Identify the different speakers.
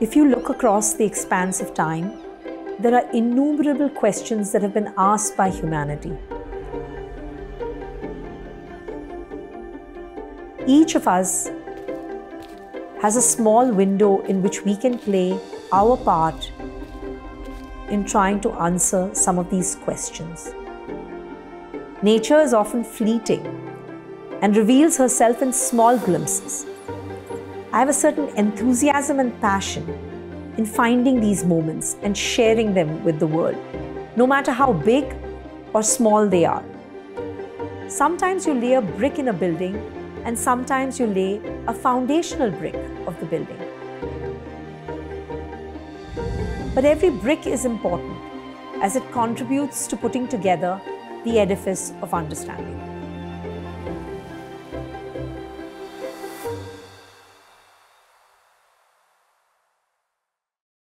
Speaker 1: If you look across the expanse of time, there are innumerable questions that have been asked by humanity. Each of us has a small window in which we can play our part in trying to answer some of these questions. Nature is often fleeting and reveals herself in small glimpses. I have a certain enthusiasm and passion in finding these moments and sharing them with the world, no matter how big or small they are. Sometimes you lay a brick in a building, and sometimes you lay a foundational brick of the building. But every brick is important as it contributes to putting together the edifice of understanding.